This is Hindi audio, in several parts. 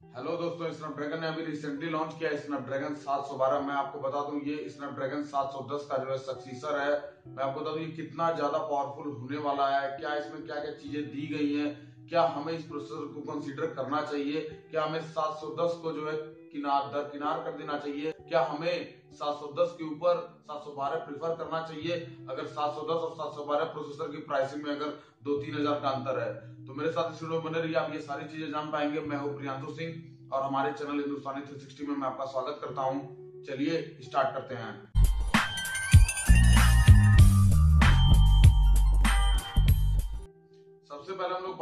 हेलो दोस्तों स्नैपड्रैगन ने अभी रिसेंटली लॉन्च किया है स्नैपड्रैगन 712 मैं आपको बता दूँ, ये स्नैपड्रैगन 710 का जो है सक्सेसर है। मैं आपको बता दूँ, ये कितना ज़्यादा पावरफुल होने वाला है। क्या इसमें क्या क्या चीज़ें दी गई हैं? क्या हमें इस प्रोसेसर को कंसीडर करना चाहिए? क्या हमें 710 को जो है किनार, दर किनार कर देना चाहिए। क्या हमें 710 के ऊपर 712 प्रीफर करना चाहिए? अगर 710 और 712 प्रोसेसर की प्राइसिंग में अगर दो तीन हज़ार का अंतर है तो मेरे साथ इस वीडियो बने रहिए। आप ये सारी चीज़ें जान पाएँगे। मैं हूँ प्रियांशु सिंह और हमारे चैनल हिंदुस्तानी 360 में मैं आपका स्वागत करता हूँ। चलिए स्टार्ट करते हैं।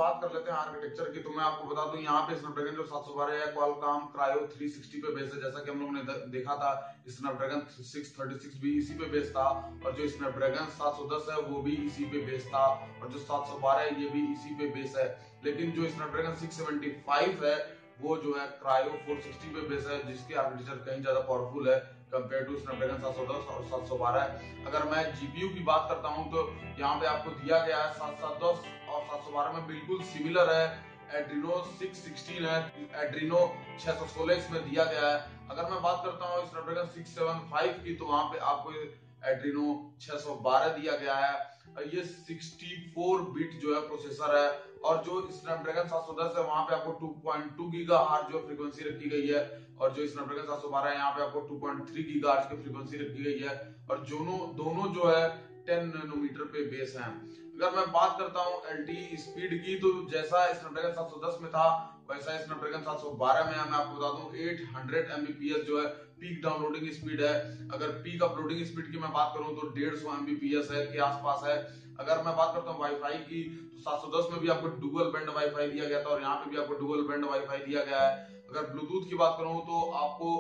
बात कर लेते हैं आर्किटेक्चर की तो मैं आपको बता दूँ, यहाँ पे स्नैपड्रैगन जो 712 है क्वालकॉम क्रायो 360 पे बेस है। जैसा कि हम लोगों ने देखा था स्नैपड्रैगन 636 भी इसी पे बेस था, और जो स्नैपड्रैगन 710 है, वो भी इसी पे बेस था, और जो 712 है, ये भी इसी पे बेस है। लेकिन जो स्नैपड्रैगन 675 है, वो जो है क्रायो 460 पे बेस है, जिसकी आर्किटेक्चर कहीं ज़्यादा पावरफुल है। कंपेयर टू स्नैपड्रैगन 710 और 712 अगर मैं जीपीयू की बात करता हूँ तो यहाँ पे आपको दिया गया है 710 और 712 में बिल्कुल सिमिलर है। एड्रीनो 616 है एड्रीनो 616 इसमें दिया गया है। अगर मैं बात करता हूँ स्नैपड्रैगन 675 की तो वहाँ पे आपको एड्रीनो 612 दिया गया है। ये 64 बिट जो है प्रोसेसर है और जो स्नैपड्रैगन 710 है, वहाँ पे आपको 2.2 गीगाहर्ट्ज जो फ्रीक्वेंसी रखी गई है और जो स्नैपड्रैगन 712 है, यहाँ पे आपको 2.3 गीगाहर्ट्ज की फ्रीक्वेंसी रखी गई है और दोनों दोनों जो है 10 नैनोमीटर पे बेस है। अगर मैं बात करता हूँ एल स्पीड की तो जैसा स्नैपड्रैगन 710 में था, वैसा स्नैपड्रैगन 712 में मैं आपको बता दूँ 800 एमबीपीएस जो है पीक डाउनलोडिंग स्पीड है। अगर पीक अपलोडिंग स्पीड की मैं बात करूँ तो 150 एमबीपीएस है के आसपास है। अगर मैं बात करता हूँ वाईफाई की तो 710 में भी आपको डुअल बैंड वाईफाई दिया गया था और यहाँ पे भी आपको डुअल बैंड वाईफाई दिया गया है। अगर ब्लूटूथ की बात करूँ तो आपको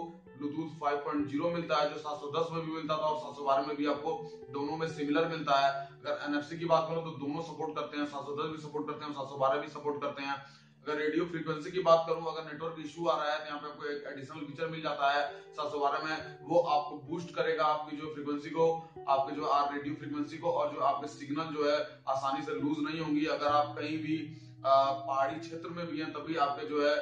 ब्लूटूथ 5.0 मिलता है, जो 710 में भी मिलता था और 712 में भी आपको दोनों में सिमिलर मिलता है। अगर एनएफसी की बात करूँ तो दोनों सपोर्ट करते हैं 710 भी सपोर्ट करते हैं 712 भी सपोर्ट करते हैं। अगर रेडियो फ्रीक्वेंसी की बात करूँ, अगर नेटवर्क इशू आ रहा है तो यहाँ पे आपको एक एडिशनल फीचर मिल जाता है 712 में। वो आपको बूस्ट करेगा आपकी जो फ्रीक्वेंसी को, आपके जो रेडियो फ्रीक्वेंसी को और जो आपके सिग्नल जो है, आसानी से लूज नहीं होंगी। अगर आप कहीं भी पहाड़ी क्षेत्र में भी हैं, तभी आपके जो है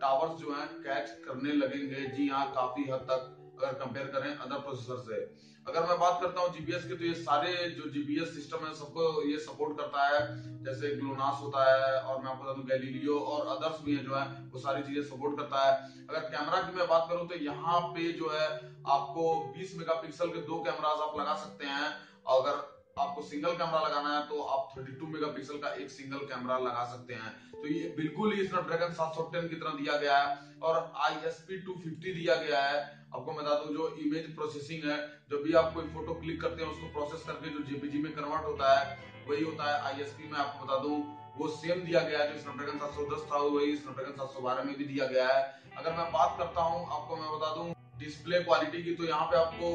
टावर्स जो हैं कैच करने लगेंगे। जी हाँ काफ़ी हद तक अगर कंपेयर करें अदर प्रोसेसर से। अगर मैं बात करता हूँ जीपीएस की तो ये सारे जो जीपीएस सिस्टम है, सबको ये सपोर्ट करता है। जैसे ग्लोनास होता है, और मैं आपको बता दूँ गैलीलियो और अदर्स भी हैं जो है, वो सारी चीज़ें सपोर्ट करता है। अगर कैमरा की मैं बात करूँ तो यहाँ पे जो है, आपको 20 मेगापिक्सल के दो कैमराज आप लगा सकते हैं। अगर आपको सिंगल कैमरा लगाना है तो आप 32 मेगापिक्सल का एक सिंगल कैमरा लगा सकते हैं। तो ये बिल्कुल ही स्नैपड्रैगन 710 की तरह दिया गया है और ISP 250 दिया गया है। आपको बता दूँ, जो इमेज प्रोसेसिंग है, जब भी आप कोई फ़ोटो क्लिक करते हैं, उसको प्रोसेस करके जो जेपीजी में कन्वर्ट होता है, वही होता है आईएसपी में आपको बता दूँ, वो सेम दिया गया है, जो स्नैपड्रैगन 710 था, वही स्नैपड्रैगन 712 में भी दिया गया है। अगर मैं बात करता हूँ, आपको मैं बता दूँ डिस्प्ले क्वालिटी की तो यहाँ पे आपको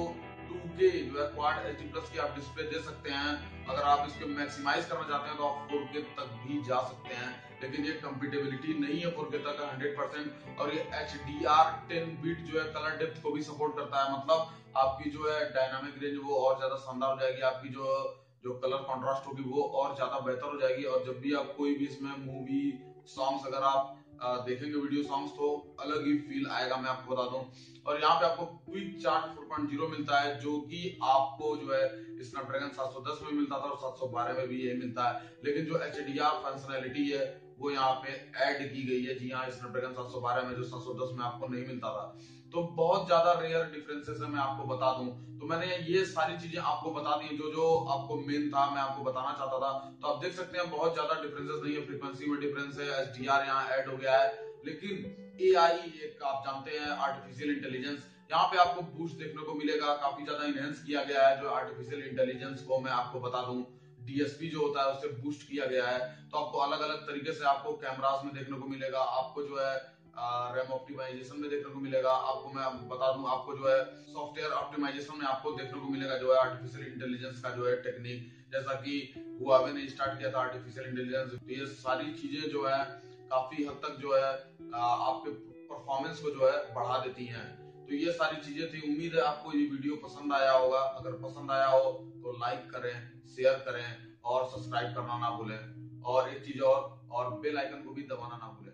2K जो है क्वाड एच प्लस की आप डिस्प्ले दे सकते हैं। अगर आप इसको मैक्सिमाइज करना चाहते हैं तो आप 4K तक भी जा सकते हैं। लेकिन ये कंपेटेबिलिटी नहीं है 4K तक 100% और ये HDR 10 बिट जो है कलर डेप्थ को भी सपोर्ट करता है। मतलब आपकी जो है डायनामिक रेंज वो और ज़्यादा शानदार हो जाएगी। आपकी जो जो कलर कॉन्ट्रास्ट होगी वो और ज़्यादा बेहतर हो जाएगी। और जब भी आप कोई भी इसमें मूवी सॉन्ग्स अगर आप देखेंगे वीडियो सॉन्ग्स तो अलग ही फील आएगा, मैं आपको बता दूँ। और यहाँ पे आपको क्विक चार्ट 4.0 मिलता है, जो कि आपको जो है स्नैपड्रैगन 710 में मिलता था और 712 में भी ये मिलता है। लेकिन जो एच डी आर फंक्शनैलिटी है वो यहाँ पे ऐड की गई है। जी हाँ स्नैपड्रैगन 712 में जो 710 में आपको नहीं मिलता था। तो बहुत ज़्यादा रेयर डिफरेंसेस है, मैं आपको बता दूँ। तो मैंने ये सारी चीज़ें आपको बता दी, जो जो आपको मेन था, मैं आपको बताना चाहता था। तो आप देख सकते हैं, बहुत ज़्यादा डिफरेंसेस नहीं है। फ्रीक्वेंसी में डिफरेंस है एस डी आर यहाँ एड हो गया है। लेकिन ए आई एक आप जानते हैं आर्टिफिशियल इंटेलिजेंस यहाँ पे आपको बूस्ट देखने को मिलेगा। काफ़ी ज़्यादा इनहेंस किया गया है, जो आर्टिफिशियल इंटेलिजेंस को मैं आपको बता दूँ। डीएसपी जो होता है उसे बूस्ट किया गया है। तो आपको अलग अलग तरीके से आपको कैमरास में देखने को मिलेगा। आपको जो है रैम ऑप्टिमाइजेशन में देखने को मिलेगा। आपको मैं बता दूँ, आपको जो है सॉफ्टवेयर ऑप्टिमाइजेशन में आपको देखने को मिलेगा जो है आर्टिफिशियल इंटेलिजेंस का जो है टेक्निक जैसा कि हुआवे ने स्टार्ट किया था आर्टिफिशियल इंटेलिजेंस तो ये सारी चीज़ें जो है, काफ़ी हद तक जो है आपके परफॉर्मेंस को जो है, बढ़ा देती हैं। तो ये सारी चीज़ें थी। उम्मीद है आपको ये वीडियो पसंद आया होगा। अगर पसंद आया हो तो लाइक करें शेयर करें और सब्सक्राइब करना ना भूलें। और एक चीज़ और और बेल आइकन को भी दबाना ना भूलें।